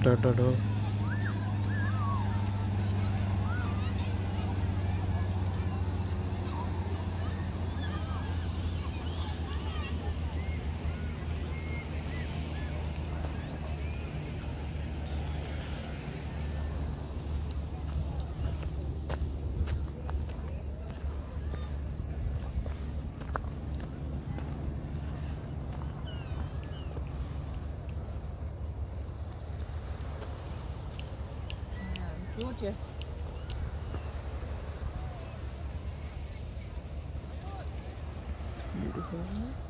Dot dot Gorgeous. It's beautiful.